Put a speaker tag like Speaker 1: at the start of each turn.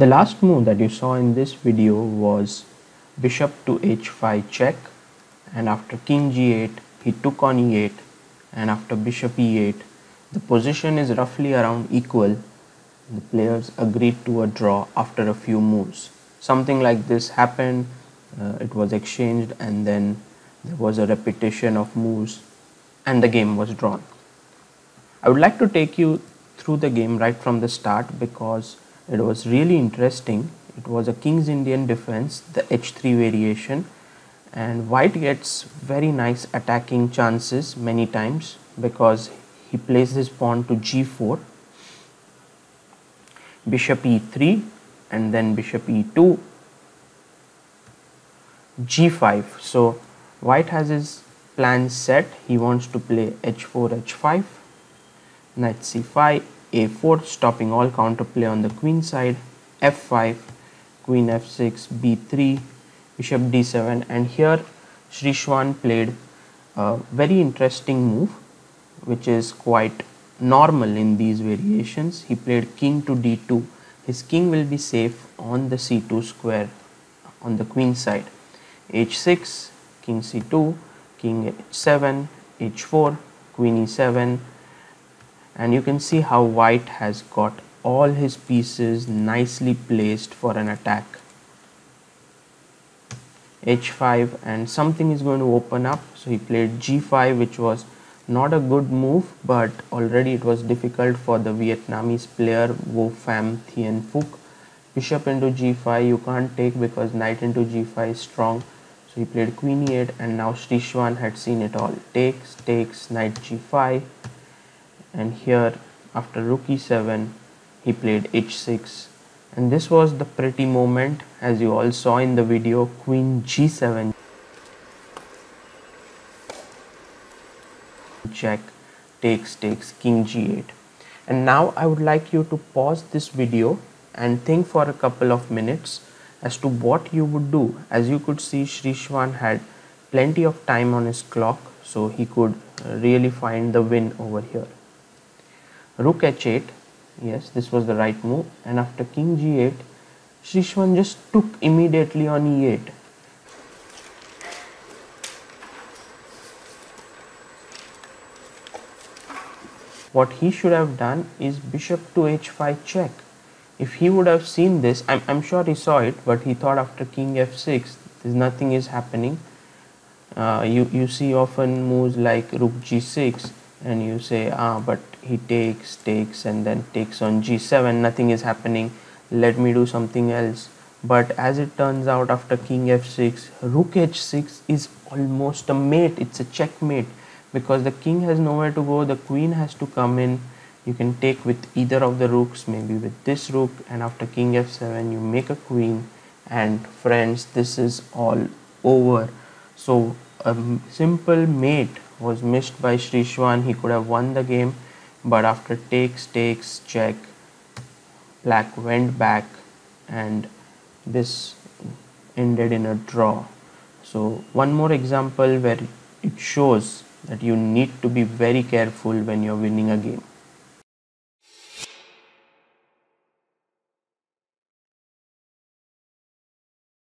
Speaker 1: The last move that you saw in this video was bishop to h5 check and after king g8 he took on e8 and after bishop e8 the position is roughly around equal. The players agreed to a draw after a few moves. Something like this happened uh, it was exchanged and then there was a repetition of moves and the game was drawn. I would like to take you through the game right from the start because it was really interesting. It was a king's indian defense the h3 variation and white gets very nice attacking chances many times because he plays his pawn to g4 bishop e3 and then bishop e2 g5 so white has his plan set. He wants to play h4 h5 knight c5 a4 stopping all counterplay on the queen side. F5 queen f6 b3 bishop d7 and here Sreeshwan played a very interesting move which is quite normal in these variations. He played king to d2 his king will be safe on the c2 square on the queen side. H6 king c2 king h7 h4 queen e7 and you can see how white has got all his pieces nicely placed for an attack. H5 and something is going to open up. So he played g5 which was not a good move but already it was difficult for the Vietnamese player Vo Pham Thien Phuc. Bishop into g5 you can't take because knight into g5 is strong. So he played queen e8 and now Sreeshwan had seen it all. Takes takes knight g5 and here after rook e7 he played h6 and this was the pretty moment as you all saw in the video queen g7 check takes takes king g8 and now I would like you to pause this video and think for a couple of minutes as to what you would do. As you could see Sreeshwan had plenty of time on his clock so he could really find the win over here rook h8 yes this was the right move. And after king g8 Sreeshwan just took immediately on e8 what he should have done is bishop to h5 check. If he would have seen this I'm, I'm sure he saw it but he thought after king f6 there's nothing is happening. Uh, you you see often moves like rook g6 and you say ah but he takes takes and then takes on g7 nothing is happening. Let me do something else. But as it turns out after king f6 rook h6 is almost a mate. It's a checkmate. Because the king has nowhere to go the queen has to come in. You can take with either of the rooks maybe with this rook. And after king f7 you make a queen. And friends this is all over. So a simple mate was missed by Sri Sreeshwan he could have won the game but after takes takes check black went back and this ended in a draw. So one more example where it shows that you need to be very careful when you're winning a game